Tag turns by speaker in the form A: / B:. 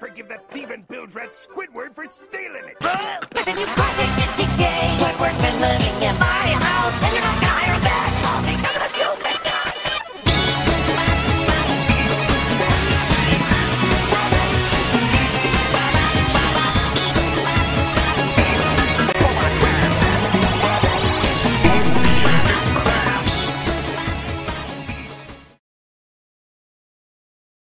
A: forgive that thieving bilge rat Squidward for stealing it.
B: But Then you call it